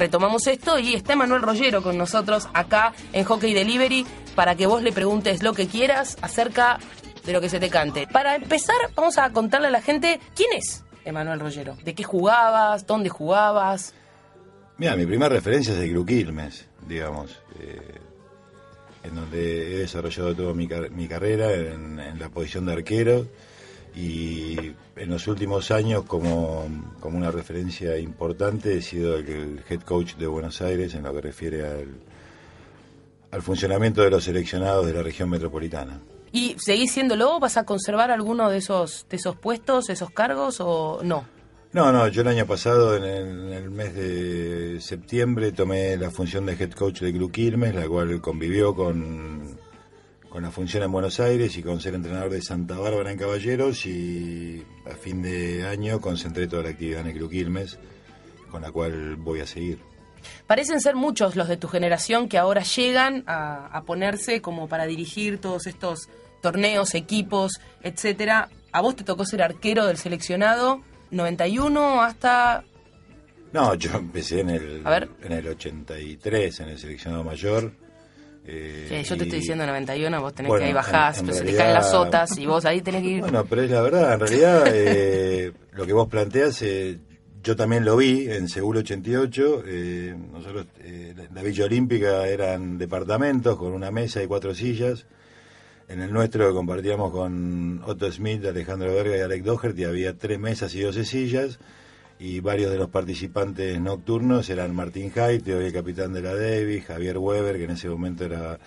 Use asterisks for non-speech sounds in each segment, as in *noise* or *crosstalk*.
retomamos esto y está Manuel Rollero con nosotros acá en Hockey Delivery para que vos le preguntes lo que quieras acerca de lo que se te cante. Para empezar, vamos a contarle a la gente quién es Emanuel Rollero, de qué jugabas, dónde jugabas. Mira, mi primera referencia es el Club Quilmes, digamos, eh, en donde he desarrollado toda mi, mi carrera en, la posición de arquero y en los últimos años como, como una referencia importante he sido el, head coach de Buenos Aires en lo que refiere al, al funcionamiento de los seleccionados de la región metropolitana. ¿Y seguís siéndolo? ¿Vas a conservar alguno de esos, de esos puestos, esos cargos o no? No, no, yo el año pasado, en el, mes de septiembre, tomé la función de head coach de Club Quilmes, la cual convivió con, con la función en Buenos Aires y con ser entrenador de Santa Bárbara en Caballeros y a fin de año concentré toda la actividad en el Club Quilmes, con la cual voy a seguir. Parecen ser muchos los de tu generación que ahora llegan a, a ponerse como para dirigir todos estos torneos, equipos, etcétera. A vos te tocó ser arquero del seleccionado 91 hasta... No, yo empecé en el, en el 83, en el seleccionado mayor. Eh, yo te estoy diciendo 91, vos tenés que ahí bajás, se te caen las sotas y vos ahí tenés que ir. Bueno, pero es la verdad, en realidad *laughs* eh, lo que vos planteás, eh, yo también lo vi en Seguro 88. Eh, nosotros, eh, la Villa Olímpica eran departamentos con una mesa y cuatro sillas. En el nuestro compartíamos con Otto Smith, Alejandro Verga y Alec Doherty, había tres mesas y doce sillas, y varios de los participantes nocturnos eran Martín Haite, hoy el capitán de la Davis, Javier Weber, que en ese momento era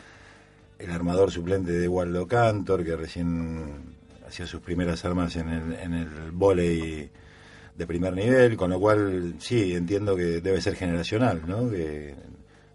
el armador suplente de Waldo Cantor, que recién hacía sus primeras armas en el, en el volei de primer nivel, con lo cual sí, entiendo que debe ser generacional, ¿no? que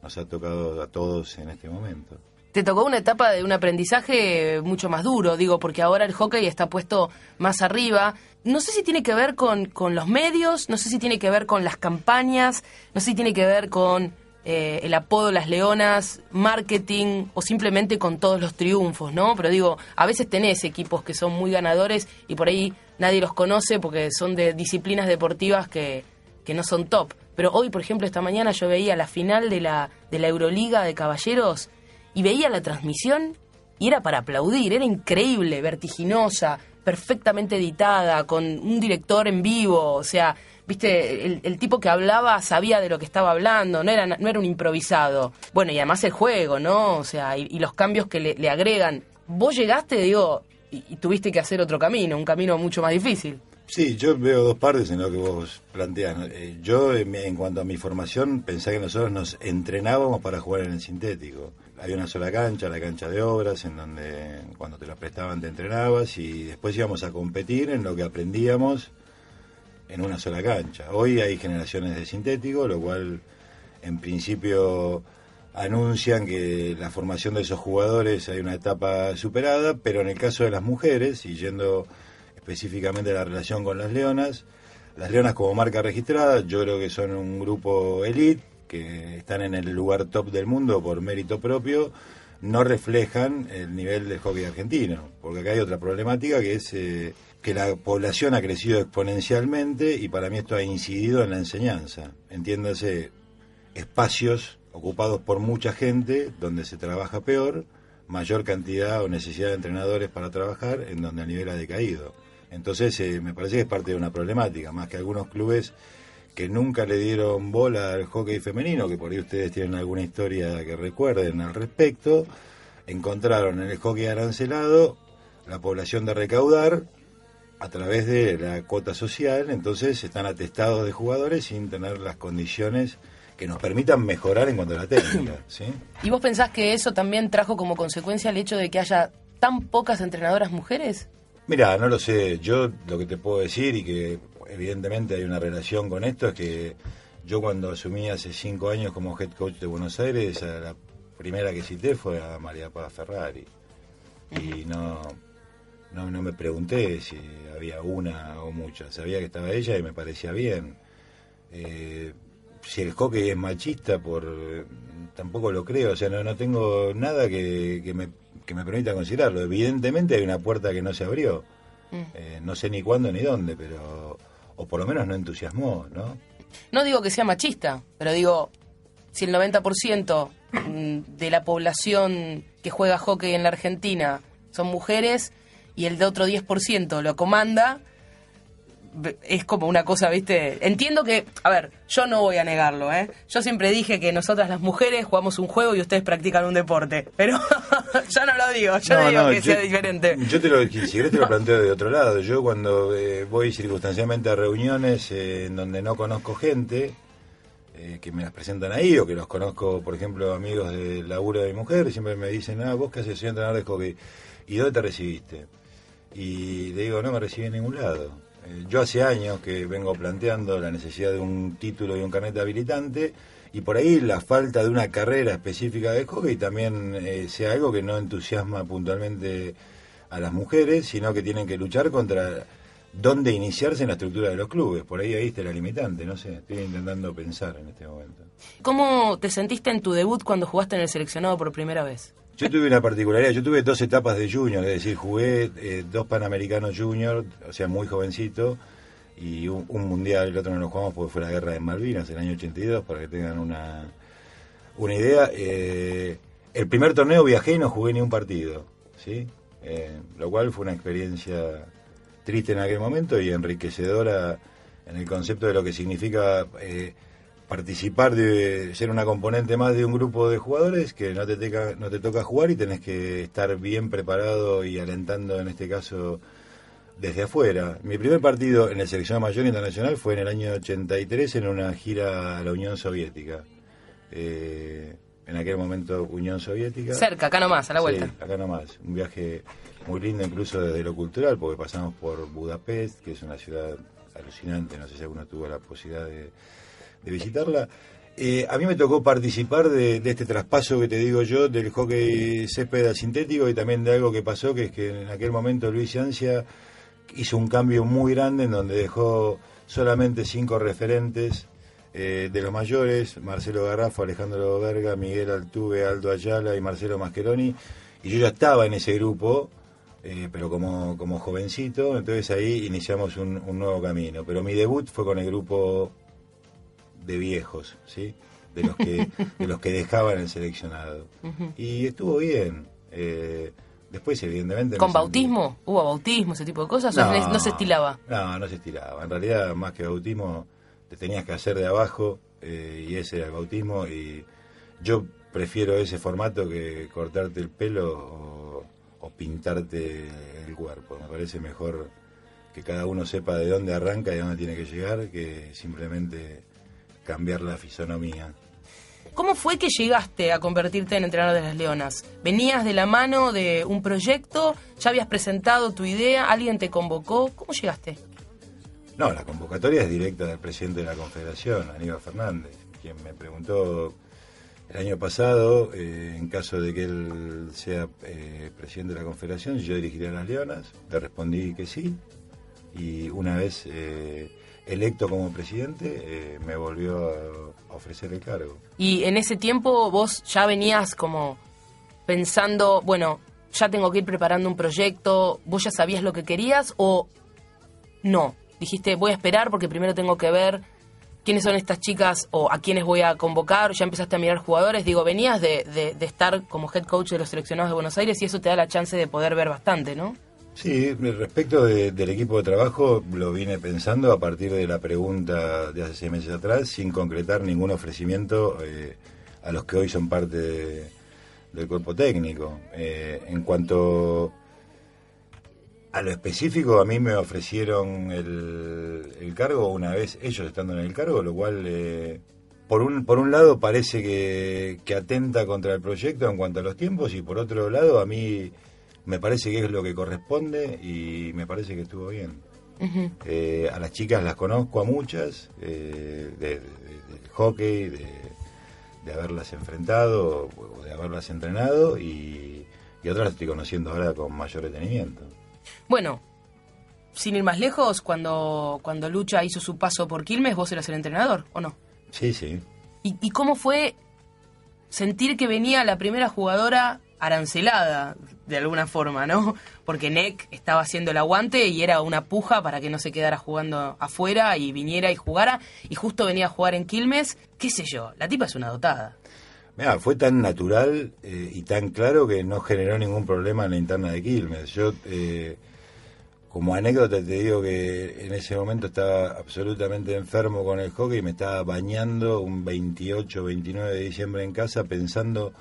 nos ha tocado a todos en este momento te tocó una etapa de un aprendizaje mucho más duro, digo, porque ahora el hockey está puesto más arriba. No sé si tiene que ver con, con los medios, no sé si tiene que ver con las campañas, no sé si tiene que ver con eh, el apodo Las Leonas, marketing o simplemente con todos los triunfos, ¿no? Pero digo, a veces tenés equipos que son muy ganadores y por ahí nadie los conoce porque son de disciplinas deportivas que, que no son top. Pero hoy, por ejemplo, esta mañana yo veía la final de la, de la Euroliga de Caballeros y veía la transmisión y era para aplaudir, era increíble, vertiginosa, perfectamente editada, con un director en vivo, o sea, viste, el, tipo que hablaba sabía de lo que estaba hablando, no era, no era un improvisado. Bueno, y además el juego, ¿no? O sea, y, los cambios que le, agregan. Vos llegaste, digo, y, tuviste que hacer otro camino, un camino mucho más difícil. Sí, yo veo dos partes en lo que vos planteas. Eh, yo, en cuanto a mi formación, pensé que nosotros nos entrenábamos para jugar en el sintético había una sola cancha, la cancha de obras, en donde cuando te la prestaban te entrenabas y después íbamos a competir en lo que aprendíamos en una sola cancha. Hoy hay generaciones de sintético, lo cual en principio anuncian que la formación de esos jugadores hay una etapa superada, pero en el caso de las mujeres, y yendo específicamente a la relación con las leonas, las leonas como marca registrada, yo creo que son un grupo elite, que están en el lugar top del mundo por mérito propio, no reflejan el nivel del hockey argentino. Porque acá hay otra problemática que es eh, que la población ha crecido exponencialmente y para mí esto ha incidido en la enseñanza. Entiéndase, espacios ocupados por mucha gente donde se trabaja peor, mayor cantidad o necesidad de entrenadores para trabajar en donde el nivel ha decaído. Entonces eh, me parece que es parte de una problemática, más que algunos clubes que nunca le dieron bola al hockey femenino, que por ahí ustedes tienen alguna historia que recuerden al respecto, encontraron en el hockey arancelado la población de recaudar a través de la cuota social, entonces están atestados de jugadores sin tener las condiciones que nos permitan mejorar en cuanto a la técnica. *clears throat* ¿sí? ¿Y vos pensás que eso también trajo como consecuencia el hecho de que haya tan pocas entrenadoras mujeres? Mira, no lo sé. Yo lo que te puedo decir y que evidentemente hay una relación con esto, es que yo cuando asumí hace cinco años como head coach de Buenos Aires, la primera que cité fue a María Paz Ferrari. Y no, no, no me pregunté si había una o muchas. Sabía que estaba ella y me parecía bien. Eh, si el hockey es machista, por tampoco lo creo. O sea, no, no tengo nada que, que, me, que me permita considerarlo. Evidentemente hay una puerta que no se abrió. Mm. Eh, no sé ni cuándo ni dónde, pero o por lo menos no entusiasmó, ¿no? No digo que sea machista, pero digo, si el 90% mm, de la población que juega hockey en la Argentina son mujeres y el de otro 10% lo comanda, es como una cosa, ¿viste? Entiendo que, a ver, yo no voy a negarlo, ¿eh? Yo siempre dije que nosotras las mujeres jugamos un juego y ustedes practican un deporte, pero *laughs* yo no lo digo, yo no, digo que sea diferente. Yo te lo, si te lo planteo de otro lado. Yo cuando eh, voy circunstancialmente a reuniones eh, en donde no conozco gente, eh, que me las presentan ahí, o que los conozco, por ejemplo, amigos de laburo de mi mujer, siempre me dicen, ah, vos qué haces, soy entrenador de hockey, ¿y dónde te recibiste? Y le digo, no me recibí en ningún lado eh, yo hace años que vengo planteando la necesidad de un título y un carnet habilitante y por ahí la falta de una carrera específica de hockey también eh, sea algo que no entusiasma puntualmente a las mujeres, sino que tienen que luchar contra dónde iniciarse en la estructura de los clubes. Por ahí ahí está la limitante, no sé, estoy intentando pensar en este momento. ¿Cómo te sentiste en tu debut cuando jugaste en el seleccionado por primera vez? Yo tuve una particularidad, yo tuve dos etapas de junior, es decir, jugué eh, dos Panamericanos junior, o sea, muy jovencito, y un, mundial, el otro no lo jugamos porque fue la guerra de Malvinas, el año 82, para que tengan una, una idea. Eh, el primer torneo viajé y no jugué ni un partido, ¿sí? Eh, lo cual fue una experiencia triste en aquel momento y enriquecedora en el concepto de lo que significa participar de ser una componente más de un grupo de jugadores que no te, teca, no te toca jugar y tenés que estar bien preparado y alentando en este caso desde afuera. Mi primer partido en el seleccionado mayor internacional fue en el año 83 en una gira a la Unión Soviética. Eh, en aquel momento Unión Soviética. Cerca, acá nomás, a la vuelta. Sí, acá nomás. Un viaje muy lindo incluso desde lo cultural, porque pasamos por Budapest, que es una ciudad alucinante, no sé si alguno tuvo la posibilidad de visitarla. Eh, a mí me tocó participar de, este traspaso que te digo yo del hockey césped sintético y también de algo que pasó, que es que en aquel momento Luis Ciancia hizo un cambio muy grande en donde dejó solamente cinco referentes eh, de los mayores, Marcelo Garrafo, Alejandro Verga, Miguel Altuve, Aldo Ayala y Marcelo Mascheroni, y yo ya estaba en ese grupo, eh, pero como, como jovencito, entonces ahí iniciamos un nuevo camino. Pero mi debut fue con el grupo de viejos, ¿sí? De los que, de los que dejaban el seleccionado. Y estuvo bien. Eh, después, evidentemente... ¿Con bautismo? ¿Hubo bautismo, ese tipo de cosas? ¿O no se estilaba? No, no se estilaba. En realidad, más que bautismo, te tenías que hacer de abajo eh, y ese era el bautismo. Y yo prefiero ese formato que cortarte el pelo o, o pintarte el cuerpo. Me parece mejor que cada uno sepa de dónde arranca y dónde tiene que llegar que simplemente cambiar la fisonomía. ¿Cómo fue que llegaste a convertirte en entrenador de las Leonas? ¿Venías de la mano de un proyecto? ¿Ya habías presentado tu idea? ¿Alguien te convocó? ¿Cómo llegaste? No, la convocatoria es directa del presidente de la Confederación, Aníbal Fernández, quien me preguntó el año pasado, eh, en caso de que él sea eh, presidente de la Confederación, yo dirigiría a las Leonas. Le respondí que sí. Y una vez eh, electo como presidente, eh, me volvió a ofrecer el cargo. Y en ese tiempo vos ya venías como pensando, bueno, ya tengo que ir preparando un proyecto, vos ya sabías lo que querías o no, dijiste voy a esperar porque primero tengo que ver quiénes son estas chicas o a quiénes voy a convocar, ya empezaste a mirar jugadores, digo, venías de, de, de estar como head coach de los seleccionados de Buenos Aires y eso te da la chance de poder ver bastante, ¿no? Sí, respecto del equipo de trabajo, lo vine pensando a partir de la pregunta de hace seis meses atrás, sin concretar ningún ofrecimiento eh, a los que hoy son parte del cuerpo técnico. Eh, en cuanto a lo específico, a mí me ofrecieron el, cargo una vez ellos estando en el cargo, lo cual, eh, por, un, por un lado, parece que, que atenta contra el proyecto en cuanto a los tiempos, y por otro lado, a mí me parece que es lo que corresponde y me parece que estuvo bien. Eh, a las chicas las conozco a muchas, eh, de, del hockey, de, haberlas enfrentado o de haberlas entrenado y, y otras las estoy conociendo ahora con mayor detenimiento. Bueno, sin ir más lejos, cuando, cuando Lucha hizo su paso por Quilmes, vos eras el entrenador, ¿o no? Sí, sí. ¿Y, y cómo fue sentir que venía la primera jugadora arancelada de alguna forma, ¿no? Porque Neck estaba haciendo el aguante y era una puja para que no se quedara jugando afuera y viniera y jugara, y justo venía a jugar en Quilmes, qué sé yo, la tipa es una dotada. Mira, fue tan natural eh, y tan claro que no generó ningún problema en la interna de Quilmes. Yo, eh, como anécdota, te digo que en ese momento estaba absolutamente enfermo con el hockey y me estaba bañando un 28, 29 de diciembre en casa pensando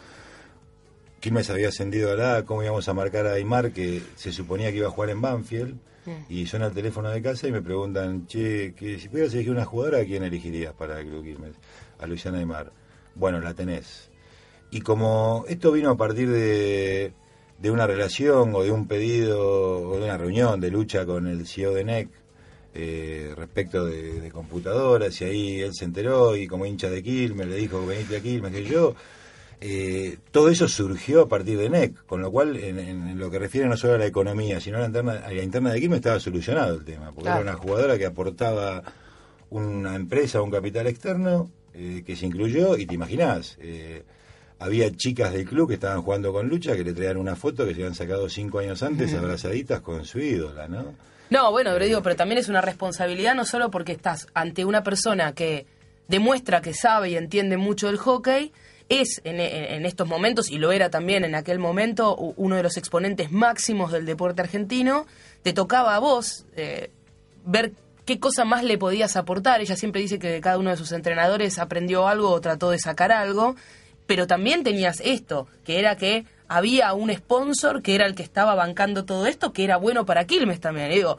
Quilmes había ascendido a la cómo íbamos a marcar a Aymar, que se suponía que iba a jugar en Banfield. Y suena el teléfono de casa y me preguntan, che, que si pudieras elegir una jugadora, ¿a quién elegirías para el Club Quilmes? A Luciana Aymar. Bueno, la tenés. Y como esto vino a partir de, de una relación o de un pedido o de una reunión de lucha con el CEO de NEC eh, respecto de, computadoras, y ahí él se enteró y como hincha de Quilmes le dijo, venite a Quilmes, que yo... Eh, todo eso surgió a partir de NEC, con lo cual, en, lo que refiere no solo a la economía, sino a la interna, a la interna de Quilmes estaba solucionado el tema, porque era una jugadora que aportaba una empresa, un capital externo, eh, que se incluyó, y te imaginás, eh, había chicas del club que estaban jugando con Lucha que le traían una foto que se habían sacado cinco años antes abrazaditas con su ídola, ¿no? No, bueno, pero digo, pero también es una responsabilidad no solo porque estás ante una persona que demuestra que sabe y entiende mucho del hockey, es en, estos momentos, y lo era también en aquel momento, uno de los exponentes máximos del deporte argentino, te tocaba a vos eh, ver qué cosa más le podías aportar. Ella siempre dice que cada uno de sus entrenadores aprendió algo o trató de sacar algo, pero también tenías esto, que era que había un sponsor que era el que estaba bancando todo esto, que era bueno para Quilmes también. digo,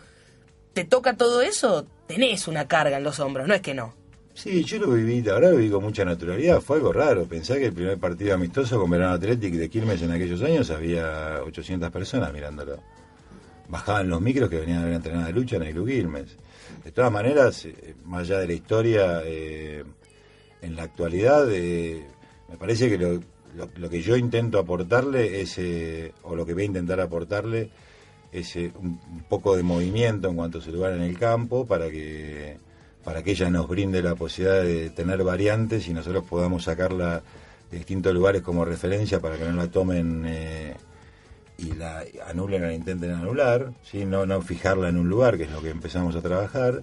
te toca todo eso, tenés una carga en los hombros, no es que no. Sí, yo lo viví, ahora lo viví con mucha naturalidad, fue algo raro. Pensé que el primer partido amistoso con Verano Athletic de Quilmes en aquellos años había 800 personas mirándolo. Bajaban los micros que venían a ver entrenar de lucha en el Quilmes. De todas maneras, eh, más allá de la historia, eh, en la actualidad, eh, me parece que lo, que yo intento aportarle es, o lo que voy a intentar aportarle, es eh, un, poco de movimiento en cuanto a su lugar en el campo para que para que ella nos brinde la posibilidad de tener variantes y nosotros podamos sacarla de distintos lugares como referencia para que no la tomen eh, y la anulen o la intenten anular, ¿sí? no, no fijarla en un lugar, que es lo que empezamos a trabajar.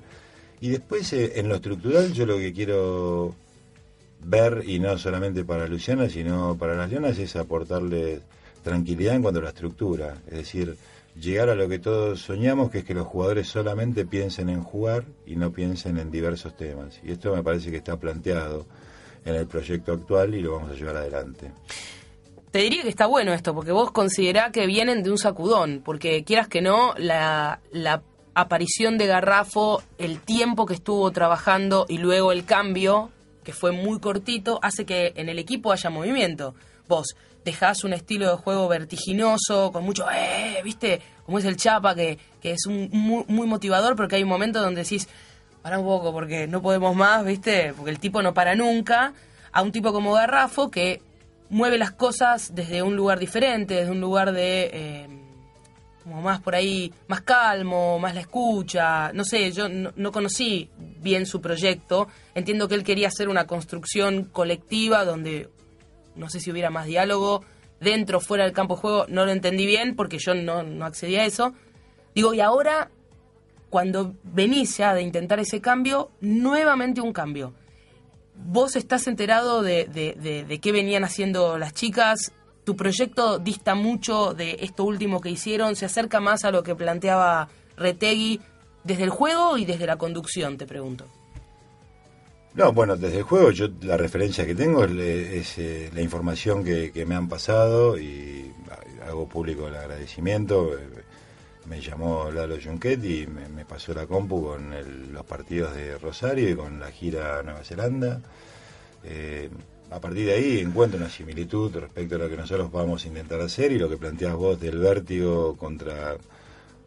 Y después, en lo estructural, yo lo que quiero ver, y no solamente para Luciana, sino para las Leonas, es aportarle tranquilidad en cuanto a la estructura. Es decir, llegar a lo que todos soñamos, que es que los jugadores solamente piensen en jugar y no piensen en diversos temas. Y esto me parece que está planteado en el proyecto actual y lo vamos a llevar adelante. Te diría que está bueno esto, porque vos considerás que vienen de un sacudón, porque quieras que no, la, la aparición de Garrafo, el tiempo que estuvo trabajando y luego el cambio que fue muy cortito, hace que en el equipo haya movimiento. Vos dejás un estilo de juego vertiginoso, con mucho, eh, ¿viste? Como es el Chapa, que, que es un, muy, motivador, porque hay un momento donde decís, para un poco, porque no podemos más, ¿viste? Porque el tipo no para nunca. A un tipo como Garrafo, que mueve las cosas desde un lugar diferente, desde un lugar de... Eh, como más por ahí, más calmo, más la escucha. No sé, yo no, conocí bien su proyecto. Entiendo que él quería hacer una construcción colectiva donde no sé si hubiera más diálogo dentro, fuera del campo de juego. No lo entendí bien porque yo no, no accedí a eso. Digo, y ahora, cuando venís ya de intentar ese cambio, nuevamente un cambio. ¿Vos estás enterado de, de, de qué venían haciendo las chicas? tu proyecto dista mucho de esto último que hicieron, se acerca más a lo que planteaba Retegui desde el juego y desde la conducción, te pregunto. No, bueno, desde el juego yo la referencia que tengo es, eh, la información que, me han pasado y hago público el agradecimiento. Me llamó Lalo Junquet y me, pasó la compu con los partidos de Rosario y con la gira a Nueva Zelanda. Eh, a partir de ahí encuentro una similitud respecto a lo que nosotros vamos a intentar hacer y lo que planteas vos del vértigo contra,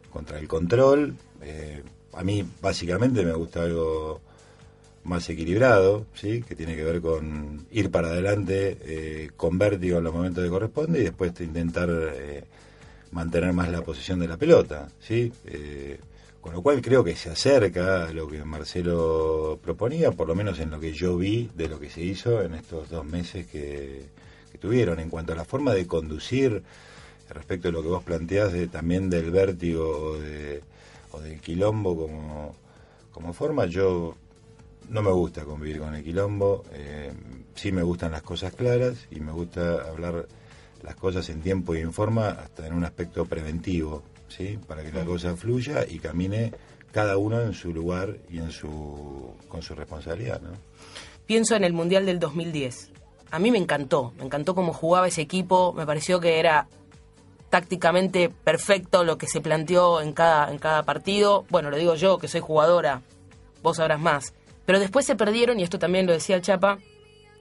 contra el control. Eh, a mí básicamente me gusta algo más equilibrado, ¿sí? que tiene que ver con ir para adelante eh, con vértigo en los momentos que corresponde y después intentar eh, mantener más la posición de la pelota. ¿sí? Con lo cual creo que se acerca a lo que Marcelo proponía, por lo menos en lo que yo vi de lo que se hizo en estos dos meses que, tuvieron. En cuanto a la forma de conducir, respecto a lo que vos planteás de, también del vértigo de, o del quilombo como, como forma, yo no me gusta convivir con el quilombo, eh, sí me gustan las cosas claras y me gusta hablar las cosas en tiempo y en forma, hasta en un aspecto preventivo, ¿sí? para que la cosa fluya y camine cada uno en su lugar y en su, con su responsabilidad. ¿no? Pienso en el Mundial del 2010. A mí me encantó, me encantó cómo jugaba ese equipo, me pareció que era tácticamente perfecto lo que se planteó en cada, en cada partido. Bueno, lo digo yo, que soy jugadora, vos sabrás más. Pero después se perdieron, y esto también lo decía Chapa,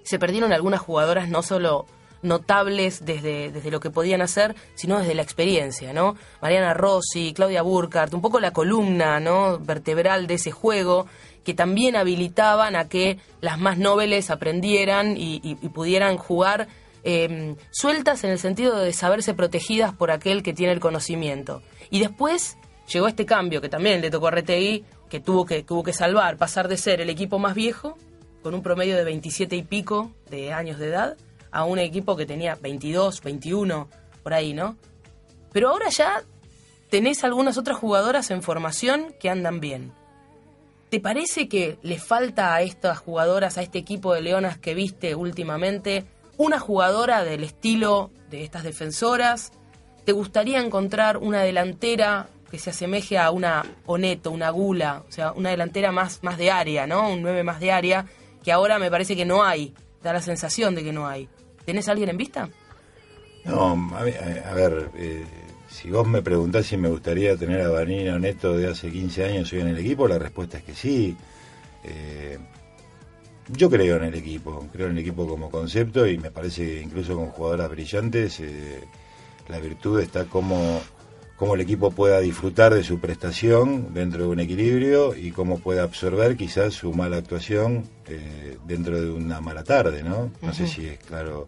se perdieron algunas jugadoras no solo notables desde, desde lo que podían hacer, sino desde la experiencia, ¿no? Mariana Rossi, Claudia Burkhardt, un poco la columna, ¿no? vertebral de ese juego, que también habilitaban a que las más nobles aprendieran y, pudieran jugar em, sueltas en el sentido de saberse protegidas por aquel que tiene el conocimiento. Y después llegó este cambio que también le tocó a Retegui, que tuvo que, que salvar, pasar de ser el equipo más viejo, con un promedio de 27 y pico de años de edad, a un equipo que tenía 22, 21, por ahí, ¿no? Pero ahora ya tenés algunas otras jugadoras en formación que andan bien. ¿Te parece que le falta a estas jugadoras, a este equipo de Leonas que viste últimamente, una jugadora del estilo de estas defensoras? ¿Te gustaría encontrar una delantera que se asemeje a una Oneto, una Gula, o sea, una delantera más, más de área, ¿no? Un 9 más de área, que ahora me parece que no hay, da la sensación de que no hay. ¿Tenés a alguien en vista? No, a, ver, eh, si vos me preguntás si me gustaría tener a Vanina Oneto de hace 15 años hoy en el equipo, la respuesta es que sí. Eh, yo creo en el equipo, creo en el equipo como concepto y me parece que incluso con jugadoras brillantes eh, la virtud está como cómo el equipo pueda disfrutar de su prestación dentro de un equilibrio y cómo pueda absorber quizás su mala actuación eh, dentro de una mala tarde, ¿no? No sé si es claro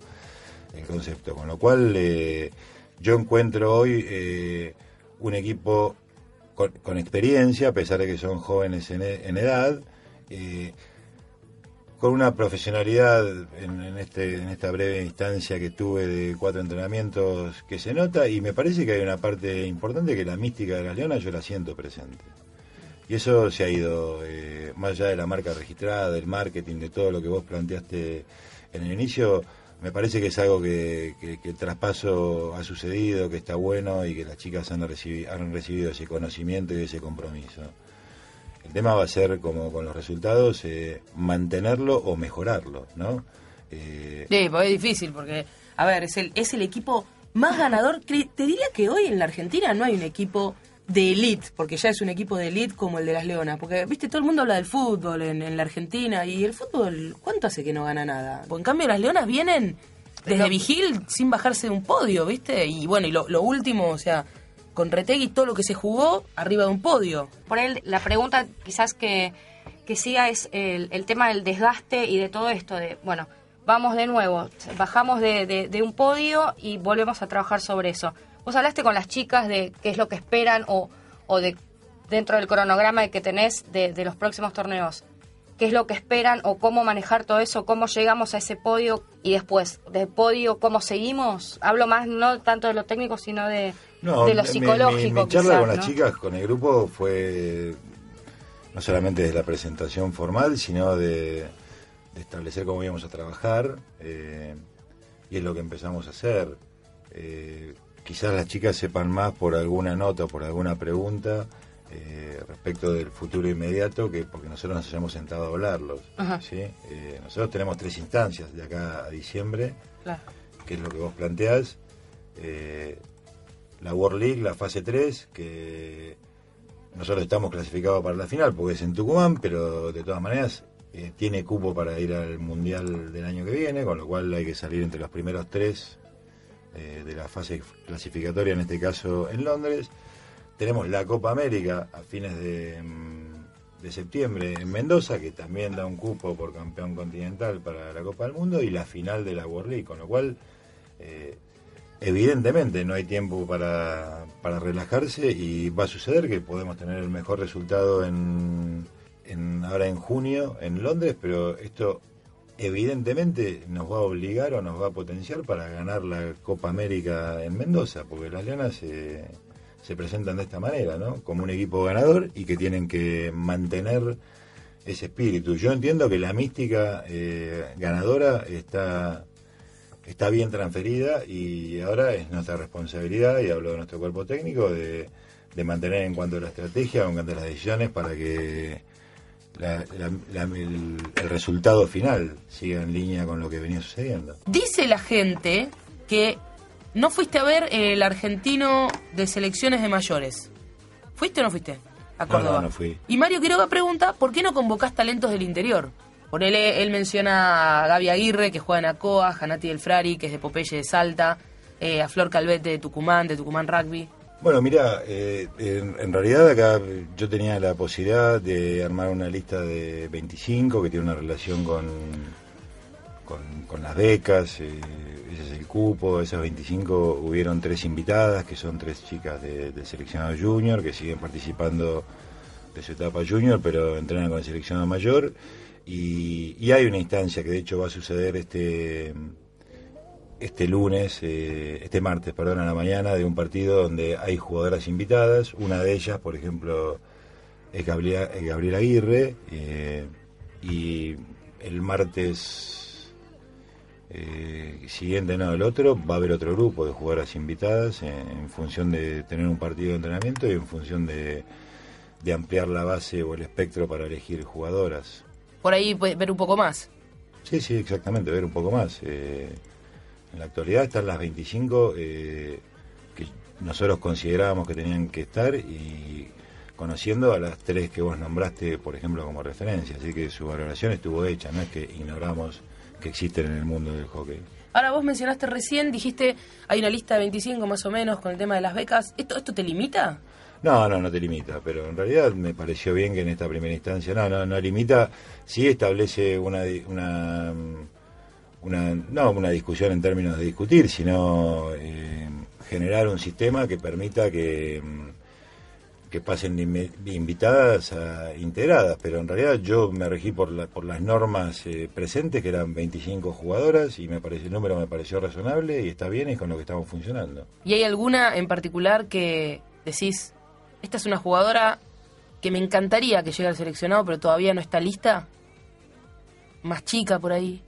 el concepto. Con lo cual eh, yo encuentro hoy eh, un equipo con, experiencia, a pesar de que son jóvenes en, en edad, con una profesionalidad en, este, en esta breve instancia que tuve de cuatro entrenamientos que se nota y me parece que hay una parte importante que la mística de las leonas yo la siento presente. Y eso se ha ido, eh, más allá de la marca registrada, del marketing, de todo lo que vos planteaste en el inicio, me parece que es algo que, el traspaso ha sucedido, que está bueno y que las chicas han, recibido, han recibido ese conocimiento y ese compromiso. El tema va a ser, como con los resultados, eh, mantenerlo o mejorarlo, ¿no? Eh... Sí, pues es difícil porque, a ver, es el, es el equipo más ganador. Te diría que hoy en la Argentina no hay un equipo de elite, porque ya es un equipo de elite como el de las Leonas. Porque, viste, todo el mundo habla del fútbol en, la Argentina y el fútbol, ¿cuánto hace que no gana nada? Pues en cambio, las Leonas vienen desde Vigil sin bajarse de un podio, ¿viste? Y bueno, y lo, lo último, o sea, con Retegui todo lo que se jugó arriba de un podio. Por él, la pregunta quizás que, que siga es el, tema del desgaste y de todo esto, de, bueno, vamos de nuevo, bajamos de, de, un podio y volvemos a trabajar sobre eso. Vos hablaste con las chicas de qué es lo que esperan o, o de dentro del cronograma que tenés de los próximos torneos qué es lo que esperan o cómo manejar todo eso, cómo llegamos a ese podio y después del podio, cómo seguimos. Hablo más no tanto de lo técnico, sino de, de lo psicológico. Mi, charla con las chicas, con el grupo, fue no solamente de la presentación formal, sino de, establecer cómo íbamos a trabajar, eh, y es lo que empezamos a hacer. Eh, quizás las chicas sepan más por alguna nota o por alguna pregunta eh, respecto del futuro inmediato que porque nosotros nos hayamos sentado a hablarlos. nosotros tenemos tres instancias de acá a diciembre, que es lo que vos planteás la World League, la fase 3, que nosotros estamos clasificados para la final porque es en Tucumán, pero de todas maneras eh, tiene cupo para ir al Mundial del año que viene, con lo cual hay que salir entre los primeros tres eh, de la fase clasificatoria, en este caso en Londres. Tenemos la Copa América a fines de, mm, de septiembre en Mendoza, que también da un cupo por campeón continental para la Copa del Mundo, y la final de la World League, con lo cual... Eh, evidentemente no hay tiempo para, relajarse y va a suceder que podemos tener el mejor resultado ahora en junio en Londres, pero esto evidentemente nos va a obligar o nos va a potenciar para ganar la Copa América en Mendoza, porque las Leonas se presentan de esta manera, ¿no? Como un equipo ganador y que tienen que mantener ese espíritu. Yo entiendo que la mística eh, ganadora está está bien transferida y ahora es nuestra responsabilidad, y hablo de nuestro cuerpo técnico, de, mantener en cuanto a la estrategia, en cuanto a las decisiones, para que el, resultado final siga en línea con lo que venía sucediendo. Dice la gente que no fuiste a ver el argentino de selecciones de mayores. ¿Fuiste o no fuiste? A Córdoba. No, no, fui. Y Mario Quiroga pregunta, ¿por qué no convocás talentos del interior? Por él, él menciona a Gaby Aguirre, que juega en Acoa, a Nati del Frari, que es de Popeye de Salta, eh, a Flor Calvete de Tucumán, de Tucumán Rugby. Bueno, mira, eh, en, realidad acá yo tenía la posibilidad de armar una lista de 25 que tiene una relación con, con, las becas, eh, ese es el cupo, esas 25 hubieron tres invitadas, que son tres chicas de, seleccionado junior, que siguen participando de su etapa junior, pero entrenan con el seleccionado mayor. Y, hay una instancia que de hecho va a suceder este este lunes, eh, este martes, perdón, a la mañana, de un partido donde hay jugadoras invitadas. Una de ellas, por ejemplo, es Gabriela, Gabriela Aguirre. Eh, y el martes eh, siguiente, no, el otro, va a haber otro grupo de jugadoras invitadas en, función de tener un partido de entrenamiento y en función de, de ampliar la base o el espectro para elegir jugadoras por ahí ver un poco más. Sí, sí, exactamente, ver un poco más. Eh, en la actualidad están las 25 eh, que nosotros considerábamos que tenían que estar y conociendo a las tres que vos nombraste, por ejemplo, como referencia. Así que su valoración estuvo hecha, no es que ignoramos que existen en el mundo del hockey. Ahora vos mencionaste recién, dijiste, hay una lista de 25 más o menos con el tema de las becas. ¿Esto, esto te limita? No, no, no te limita, pero en realidad me pareció bien que en esta primera instancia, no, no, no limita, sí establece una, una, una no una discusión en términos de discutir, sino eh, generar un sistema que permita que, que pasen invitadas a integradas, pero en realidad yo me regí por, la, por las normas eh, presentes, que eran 25 jugadoras, y me parece, el número me pareció razonable y está bien, y es con lo que estamos funcionando. ¿Y hay alguna en particular que decís, esta es una jugadora que me encantaría que llegue al seleccionado, pero todavía no está lista. Más chica por ahí.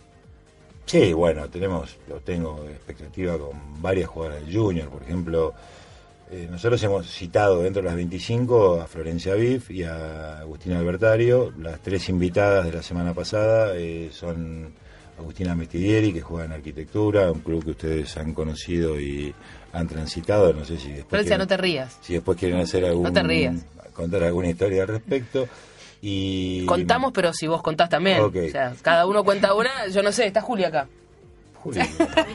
Sí, bueno, tenemos, lo tengo expectativa con varias jugadoras del Junior, por ejemplo. Eh, nosotros hemos citado dentro de las 25 a Florencia Biff y a Agustina Albertario. Las tres invitadas de la semana pasada eh, son Agustina Mestidieri, que juega en arquitectura, un club que ustedes han conocido y han transitado, no sé si después... Pero no te rías. Si después quieren hacer algún... No te rías. Contar alguna historia al respecto. Y... Contamos, pero si vos contás también. O sea, cada uno cuenta una, yo no sé, está Julia acá.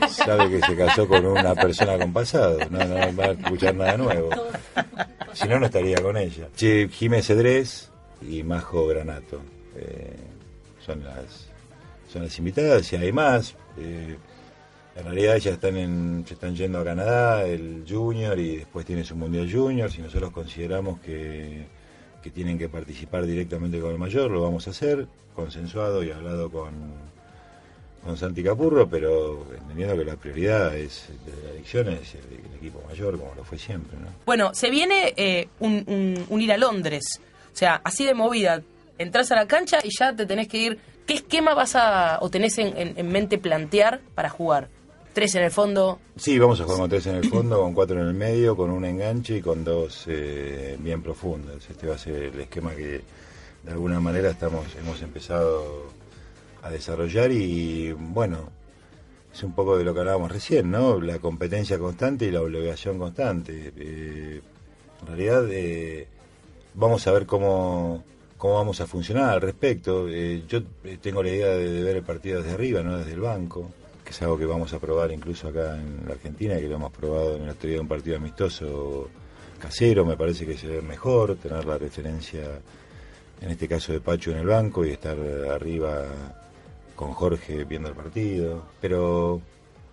Sabe que se casó con una persona con pasado, no, no va a escuchar nada nuevo. Si no, no estaría con ella. Che, Jiménez Cedrés y Majo Granato eh, son las son las invitadas y además eh, en realidad ellas están en, se están yendo a Canadá, el Junior, y después tiene su Mundial Junior. Si nosotros consideramos que, que tienen que participar directamente con el mayor, lo vamos a hacer, consensuado y hablado con, con Santi Capurro, pero entendiendo que la prioridad es desde la elección es el, equipo mayor, como lo fue siempre. ¿no? Bueno, se viene eh, un, un, ir a Londres, o sea, así de movida. Entras a la cancha y ya te tenés que ir. ¿Qué esquema vas a o tenés en, en mente plantear para jugar? tres en el fondo. Sí, vamos a jugar con tres en el fondo, con cuatro en el medio, con un enganche y con dos eh, bien profundas. Este va a ser el esquema que de alguna manera estamos hemos empezado a desarrollar y bueno, es un poco de lo que hablábamos recién, ¿no? La competencia constante y la obligación constante. Eh, en realidad eh, vamos a ver cómo cómo vamos a funcionar al respecto. yo tengo la idea de, ver el partido desde arriba, no desde el banco que es algo que vamos a probar incluso acá en la Argentina, que lo hemos probado en la teoría de un partido amistoso casero, me parece que se ve mejor tener la referencia, en este caso de Pacho en el banco y estar arriba con Jorge viendo el partido. Pero,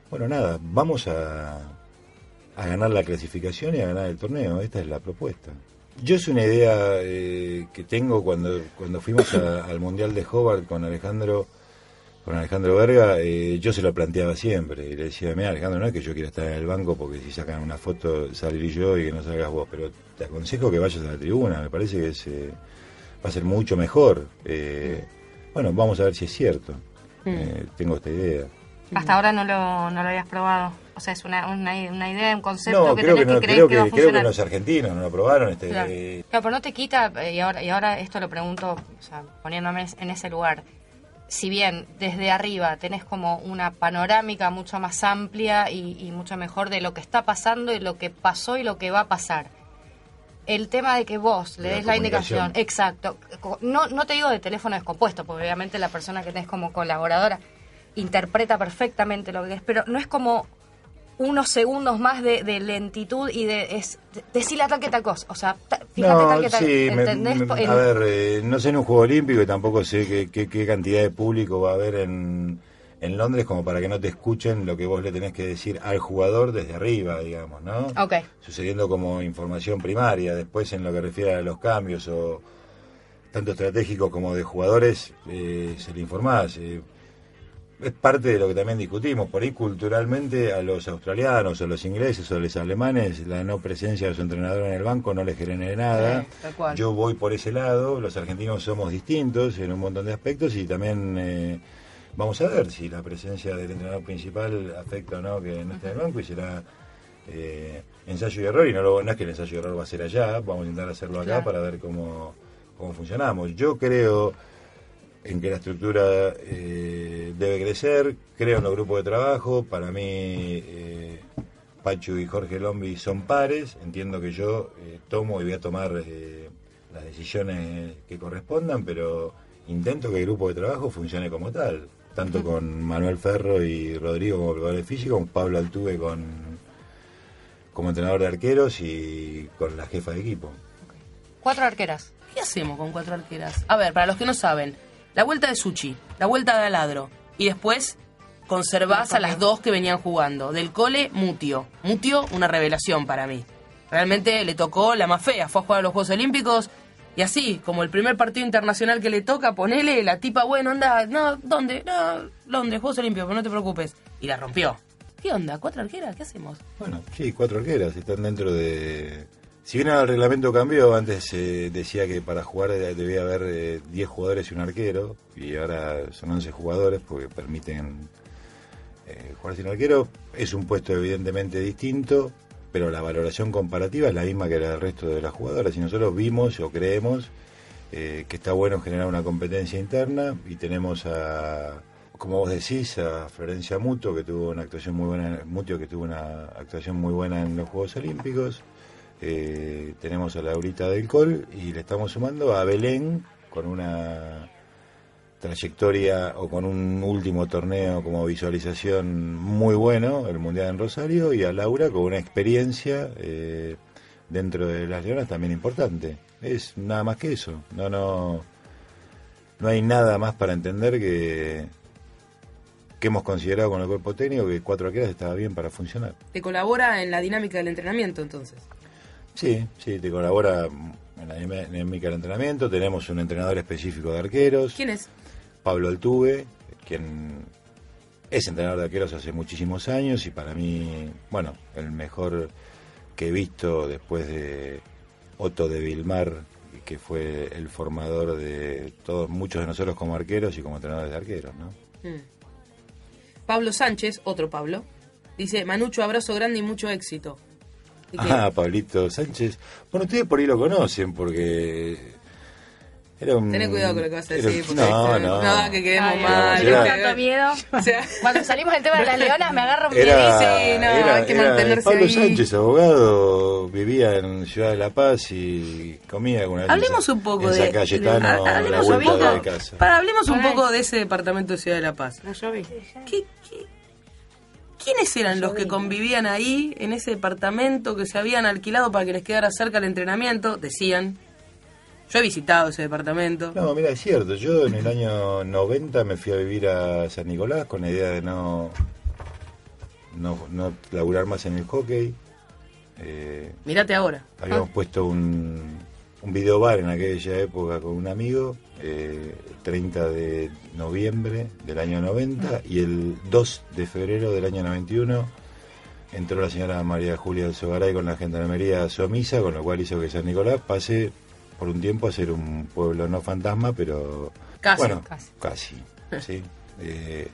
bueno, nada, vamos a, a ganar la clasificación y a ganar el torneo, esta es la propuesta. Yo es una idea eh, que tengo cuando, cuando fuimos *coughs* al Mundial de Hobart con Alejandro con Alejandro Verga, eh, yo se lo planteaba siempre. Y le decía, mira Alejandro, no es que yo quiera estar en el banco porque si sacan una foto salir yo y que no salgas vos, pero te aconsejo que vayas a la tribuna, me parece que es, eh, va a ser mucho mejor. Eh, bueno, vamos a ver si es cierto. Eh, tengo esta idea. Hasta ahora no lo, no lo habías probado. O sea, es una, una, una idea, un concepto No, que creo tenés que, no, que creer creo, que va a que, creo que funcionar. los argentinos no lo probaron. Este, Claro. eh, No, pero no te quita, eh, y ahora, y ahora esto lo pregunto, o sea, poniéndome en ese lugar. Si bien desde arriba tenés como una panorámica mucho más amplia y, y mucho mejor de lo que está pasando y lo que pasó y lo que va a pasar. El tema de que vos le la des la indicación, exacto. No, no te digo de teléfono descompuesto, porque obviamente la persona que tenés como colaboradora interpreta perfectamente lo que es, pero no es como unos segundos más de, de lentitud y de es, de- decirle a tal que tal cosa. O sea, ta- fíjate tal que tal. sí, me- ¿entendés? me- En- a ver, eh, no sé en un juego olímpico y tampoco sé qué, qué- qué cantidad de público va a haber en, en Londres como para que no te escuchen lo que vos le tenés que decir al jugador desde arriba, digamos, ¿no? Ok. Sucediendo como información primaria, después en lo que refiere a los cambios o tanto estratégicos como de jugadores, eh, se le informás. eh, es parte de lo que también discutimos. Por ahí culturalmente a los australianos, o los ingleses, o los alemanes, la no presencia de su entrenador en el banco no les genera nada. Sí. Yo voy por ese lado, los argentinos somos distintos en un montón de aspectos y también eh, vamos a ver si la presencia del entrenador principal afecta o no que no esté en el banco y será eh, ensayo y error y no, lo, no es que el ensayo y error va a ser allá, vamos a intentar hacerlo acá Claro. para ver cómo, cómo funcionamos. Yo creo en que la estructura eh, debe crecer, creo en los grupos de trabajo, para mí eh, Pachu y Jorge Lombi son pares, entiendo que yo eh, tomo y voy a tomar las decisiones que correspondan, pero intento que el grupo de trabajo funcione como tal, tanto con Manuel Ferro y Rodrigo como preparadores físicos, con Pablo Altuve con, como entrenador de arqueros y con la jefa de equipo. Cuatro arqueras. ¿Qué hacemos con cuatro arqueras? A ver, para los que no saben, la vuelta de Suchi, la vuelta de Aladro, y después conservás a las dos que venían jugando. Del cole, Mutio. Mutio, una revelación para mí. Realmente le tocó la más fea, fue a jugar a los Juegos Olímpicos, y así, como el primer partido internacional que le toca, ponele, la tipa, bueno, anda, no, ¿dónde? No, Londres, Juegos Olímpicos, pero no te preocupes. Y la rompió. ¿Qué onda? ¿Cuatro arqueras? ¿Qué hacemos? Bueno, sí, cuatro arqueras están dentro de... Si bien el reglamento cambió, antes se decía que para jugar eh, debía haber eh, 10 jugadores y un arquero, y ahora son 11 jugadores porque permiten eh, jugar sin arquero. Es un puesto evidentemente distinto, pero la valoración comparativa es la misma que la del resto de las jugadoras. Y nosotros vimos o creemos eh, que está bueno generar una competencia interna y tenemos a, como vos decís, a Florencia Muto, que tuvo una actuación muy buena, Mutio, que tuvo una actuación muy buena en los Juegos Olímpicos. Eh, tenemos a Laurita del Col y le estamos sumando a Belén con una trayectoria o con un último torneo como visualización muy bueno, el Mundial en Rosario, y a Laura con una experiencia eh, dentro de las Leonas también importante. Es nada más que eso. No, no, no hay nada más para entender que que hemos considerado con el cuerpo técnico que cuatro arqueras estaba bien para funcionar. Te colabora en la dinámica del entrenamiento, entonces. Sí, sí, te colabora en la dinámica del entrenamiento. Tenemos un entrenador específico de arqueros. ¿Quién es? Pablo Altuve, quien es entrenador de arqueros hace muchísimos años y para mí, bueno, el mejor que he visto después de Otto de Vilmar, que fue el formador de todos, muchos de nosotros como arqueros y como entrenadores de arqueros, ¿no? Mm. Pablo Sánchez, otro Pablo, dice, Manucho, abrazo grande y mucho éxito. Ah, Pablito Sánchez. Bueno, ustedes por ahí lo conocen porque era un... Tené cuidado con lo que vas a era- decir. porque No, se- no. que quedemos Ay, mal. era- tanto miedo. *laughs* O sea, Cuando salimos del tema de las *laughs* leonas me agarro un Era. Sí, no, era- hay que era mantenerse Pablo ahí. Sánchez, abogado, vivía en Ciudad de la Paz y comía alguna vez hablemos Sa- un poco en de... Cayetano, a la hablemos un poco, de casa. para, hablemos un poco de ese departamento de Ciudad de la Paz. No, yo vi. ¿Qué, qué- quiénes eran los que convivían ahí, en ese departamento que se habían alquilado para que les quedara cerca el entrenamiento? Decían. Yo he visitado ese departamento. No, mira, es cierto. Yo en el año 90 me fui a vivir a San Nicolás con la idea de no, no, no laburar más en el hockey. Eh, Mírate ahora. habíamos puesto un, un videobar en aquella época con un amigo, eh, 30 de noviembre del año 90 y el 2 de febrero del año 91 entró la señora María Julia del Sogaray con la gendarmería a su misa, con lo cual hizo que San Nicolás pase por un tiempo a ser un pueblo no fantasma, pero Casi. bueno, Casi. casi, sí. Eh,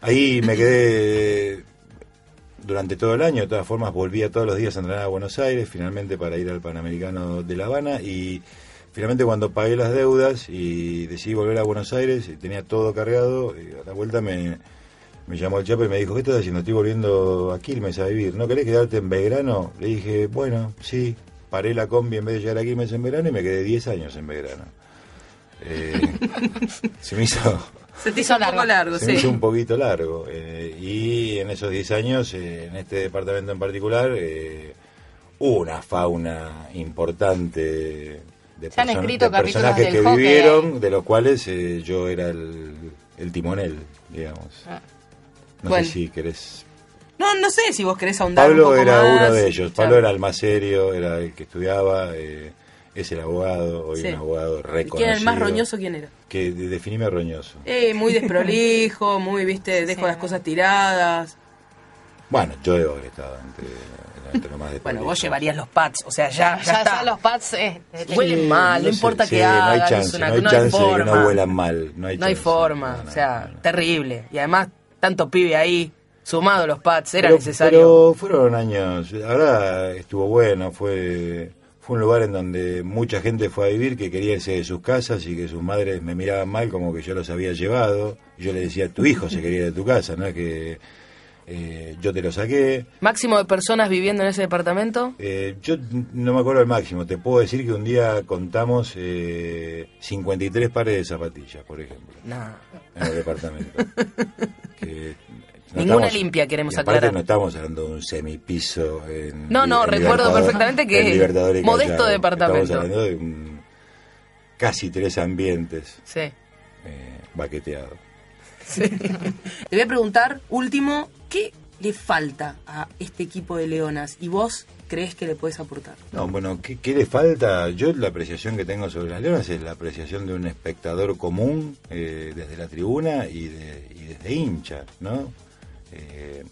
ahí me quedé durante todo el año, de todas formas volvía todos los días a entrenar a Buenos Aires, finalmente para ir al Panamericano de La Habana y finalmente cuando pagué las deudas y decidí volver a Buenos Aires, y tenía todo cargado, y a la vuelta me, me llamó el Chapo y me dijo, ¿qué estás haciendo? Estoy volviendo a Quilmes a vivir, ¿no querés quedarte en Belgrano? Le dije, bueno, sí, paré la combi en vez de llegar a Quilmes en verano y me quedé 10 años en Belgrano. Eh, *laughs* se me hizo Se te hizo un poco largo, se me hizo sí. un poquito largo. eh, y en esos 10 años, eh, en este departamento en particular, eh, hubo una fauna importante de, Se han escrito de personajes que hockey vivieron, de los cuales eh, yo era el, el timonel, digamos. Ah. No Bueno. sé si querés... No, no sé si vos querés ahondar un Pablo poco era más. uno de ellos. Pablo Claro. era el más serio, era el que estudiaba, eh, es el abogado, hoy Sí. un abogado ¿Y reconocido. ¿Quién era el más roñoso? ¿Quién era? Que de- definime roñoso. Eh, muy desprolijo, *laughs* muy, viste, dejo Sí. las cosas tiradas. Bueno, yo debo haber estado entre, entre lo más *laughs* Bueno, vos llevarías los pads, o sea, ya, ya, Ya, está. ya los pads eh, Huelen mal, no, sé, importa sí, que hagan, No hay es chance, una- no hay no chance de que forma. no huelan mal. No hay, No hay forma, No, no, o sea, no, no. terrible. Y además, tanto pibe ahí, sumado los pads, era pero, necesario. Pero fueron años, ahora estuvo bueno, fue fue un lugar en donde mucha gente fue a vivir que quería irse de sus casas y que sus madres me miraban mal como que yo los había llevado. Yo le decía, tu hijo se *laughs* quería ir de tu casa, no es que eh, yo te lo saqué. Máximo de personas viviendo en ese departamento. Eh, yo no me acuerdo el máximo, te puedo decir que un día contamos eh, 53 pares de zapatillas, por ejemplo, Nah. en el departamento. *laughs* Que no Ninguna estamos- limpia, queremos y aclarar. no estamos hablando de un semipiso en No, no, en recuerdo perfectamente que y modesto Callao. departamento. Estamos hablando de un- casi tres ambientes Sí. eh, baqueteados. Sí. Te voy a preguntar, último, ¿qué le falta a este equipo de Leonas? ¿Y vos crees que le puedes aportar? No, bueno, ¿qué, qué le falta? Yo la apreciación que tengo sobre las Leonas es la apreciación de un espectador común eh, desde la tribuna y, de- y desde hincha, ¿no? Eh,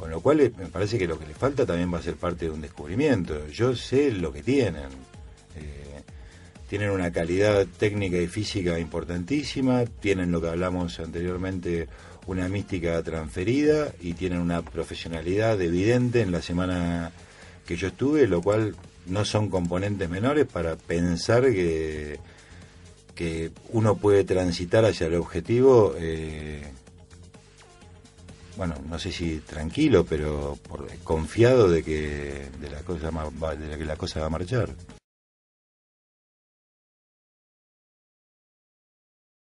con lo cual eh, me parece que lo que le falta también va a ser parte de un descubrimiento. Yo sé lo que tienen. Eh, tienen una calidad técnica y física importantísima, tienen lo que hablamos anteriormente, una mística transferida y tienen una profesionalidad evidente en la semana que yo estuve, lo cual no son componentes menores para pensar que, que uno puede transitar hacia el objetivo, bueno, no sé si tranquilo, pero por- confiado de que de la cosa de que la cosa va a marchar.